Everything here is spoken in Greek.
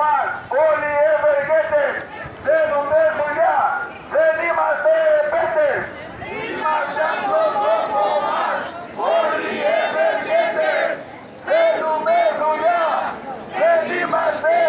μας, όλοι οι ευεργέτες, θέλουμε δουλειά, δεν είμαστε επέτες. Είμαστε τον τόπο μας, όλοι οι ευεργέτες, θέλουμε δουλειά, δεν είμαστε